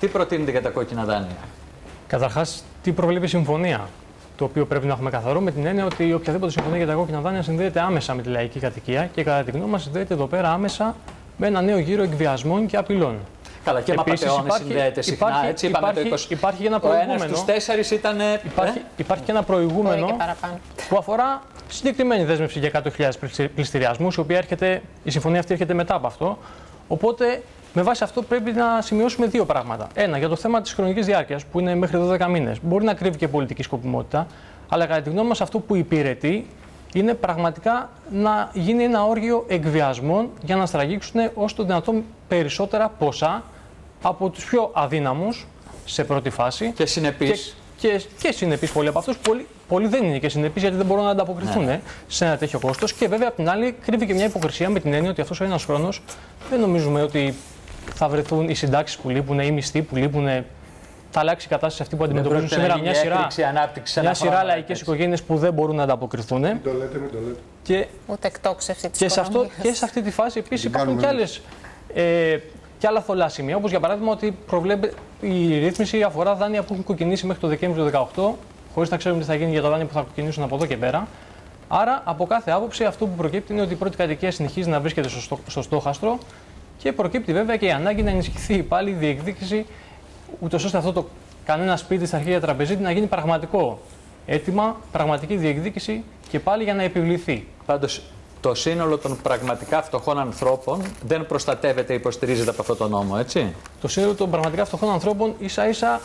Τι προτείνετε για τα κόκκινα δάνεια; Καταρχάς, τι προβλέπει η συμφωνία. Το οποίο πρέπει να έχουμε καθαρό με την έννοια ότι οποιαδήποτε συμφωνία για τα κόκκινα δάνεια συνδέεται άμεσα με τη λαϊκή κατοικία και κατά τη γνώμη μας συνδέεται εδώ πέρα άμεσα με ένα νέο γύρο εκβιασμών και απειλών. Καλά, και Επίσης, με υπάρχει- συνδέεται συχνά. υπάρχει- έτσι, είπαμε υπάρχει- το 20. υπάρχει και ένα Ο ένας προηγούμενο. στους τέσσερις ήταν. ε, Υπάρχει, υπάρχει και ένα Μπορεί προηγούμενο και παραπάνω. που αφορά συγκεκριμένη δέσμευση για 100.000 πληστηριασμούς, η οποία έρχεται, η συμφωνία αυτή έρχεται μετά από αυτό. Οπότε, με βάση αυτό πρέπει να σημειώσουμε δύο πράγματα. Ένα, για το θέμα της χρονικής διάρκειας, που είναι μέχρι 12 μήνες. Μπορεί να κρύβει και πολιτική σκοπιμότητα, αλλά κατά τη γνώμη μας αυτό που υπηρετεί είναι πραγματικά να γίνει ένα όργιο εκβιασμών για να στραγγίξουν όσο το δυνατόν περισσότερα ποσά από τους πιο αδύναμους σε πρώτη φάση Και συνεπής. και, και, και συνεπείς πολλοί από αυτούς. Πολλοί, πολλοί δεν είναι και συνεπείς γιατί δεν μπορούν να ανταποκριθούν Ναι. ε, σε ένα τέτοιο κόστος. Και βέβαια απ' την άλλη κρύβει και μια υποκρισία με την έννοια ότι αυτός ο ένας χρόνος δεν νομίζουμε ότι θα βρεθούν οι συντάξεις που λείπουν, οι μισθοί που λείπουν. Θα αλλάξει η κατάσταση αυτή που Δεν αντιμετωπίζουν πρόκειται να σήμερα γίνει μια σειρά, έκρηξη ανάπτυξη σε μια ένα σειρά χρόνο, λαϊκές έτσι. οικογένειες που δεν μπορούν να ανταποκριθούν. Μην το λέτε, μην το λέτε. Και Ούτε εκτόξευση της και σε, αυτό, και σε αυτή τη φάση επίσης Την υπάρχουν και, κάνουμε άλλες, ε, και άλλα θολά σημεία. Όπως για παράδειγμα ότι προβλέπει, η ρύθμιση αφορά δάνεια που έχουν κοκκινήσει μέχρι το Δεκέμβριο του 2018, χωρίς να ξέρουμε τι θα γίνει για τα δάνεια που θα κοκκινήσουν από εδώ και πέρα. Άρα, από κάθε άποψη, αυτό που προκύπτει είναι ότι η πρώτη κατοικία συνεχίζει να βρίσκεται στο, στο, στο στόχαστρο και προκύπτει βέβαια και η ανάγκη να ενισχυθεί πάλι η διεκδίκηση, ούτως ώστε αυτό το κανένα σπίτι στα αρχαία τραπεζίτη να γίνει πραγματικό έτοιμα, πραγματική διεκδίκηση και πάλι για να επιβληθεί. Πάντως, το σύνολο των πραγματικά φτωχών ανθρώπων δεν προστατεύεται, υποστηρίζεται από αυτό το νόμο, έτσι; το σύνολο των πραγματικά φτωχών ανθρώπων ίσα ίσα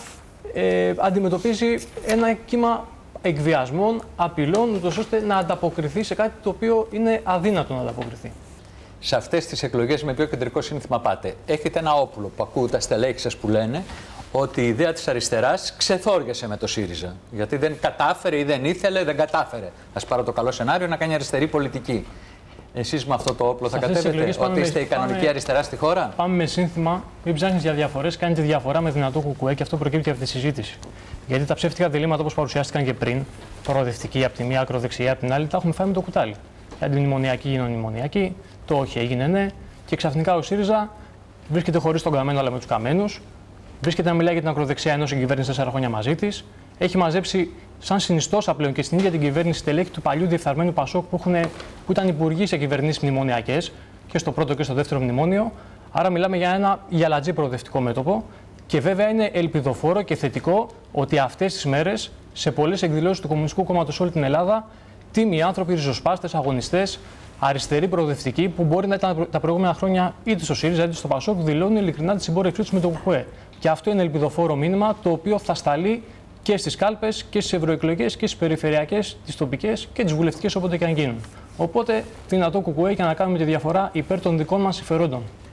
ε, αντιμετωπίζει ένα κύμα εκβιασμών, απειλών, ούτως ώστε να ανταποκριθεί σε κάτι το οποίο είναι αδύνατο να ανταποκριθεί. Σε αυτές τις εκλογές, με ποιο κεντρικό σύνθημα πάτε; Έχετε ένα όπουλο που ακούω τα στελέχη σα που λένε ότι η ιδέα της αριστεράς ξεθόριασε με το ΣΥΡΙΖΑ. Γιατί δεν κατάφερε ή δεν ήθελε, δεν κατάφερε. Α πάρω το καλό σενάριο να κάνει αριστερή πολιτική. Εσείς με αυτό το όπλο θα Σε αυτές τις κατέβετε εκλογές πάμε ότι με- είστε η κανονική πάμε- αριστερά στη χώρα; Πάμε με σύνθημα, μην ψάχνεις για διαφορές, κάνει τη διαφορά με δυνατό κουκουέ και αυτό προκύπτει από τη συζήτηση. Γιατί τα ψεύτικα διλήμματα όπως παρουσιάστηκαν και πριν, προοδευτική από τη μία, ακροδεξιά από την άλλη, τα έχουμε φάει με το κουτάλι. Η αντιμνημονιακή γίνονται μνημονιακή, το όχι έγινε ναι, και ξαφνικά ο ΣΥΡΙΖΑ βρίσκεται χωρίς τον καμένο αλλά με τους καμένους, βρίσκεται να μιλάει για την ακροδεξιά ενώ συγκυβέρνησε τέσσερα χρόνια μαζί της. Έχει μαζέψει σαν συνιστόσα πλέον και στην ίδια την κυβέρνηση στελέχη του παλιού διεφθαρμένου Πασόκ που, έχουν, που ήταν υπουργοί σε κυβερνήσεις μνημονιακές και στο πρώτο και στο δεύτερο μνημόνιο. Άρα μιλάμε για ένα γυαλατζή προοδευτικό μέτωπο. Και βέβαια είναι ελπιδοφόρο και θετικό ότι αυτές τις μέρες σε πολλές εκδηλώσεις του Κομμουνιστικού Κόμματος όλη την Ελλάδα τίμοι άνθρωποι, ριζοσπάστες, αγωνιστές, αριστεροί προοδευτικοί που μπορεί να ήταν τα προηγούμενα χρόνια είτε στο ΣΥΡΙΖΑ είτε στο ΠΑΣΟΚ δηλώνουν ειλικρινά τη συμπόρευσή τους με το ΚΚΕ. Και αυτό είναι ελπιδοφόρο μήνυμα το οποίο θα σταλεί και στις κάλπες και στις ευρωεκλογές και στις περιφερειακές, τις τοπικές και τις βουλευτικές όποτε και αν γίνουν. Οπότε δυνατό ΚΚΕ για να κάνουμε τη διαφορά υπέρ των δικών μας συμφερόντων.